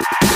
Bye.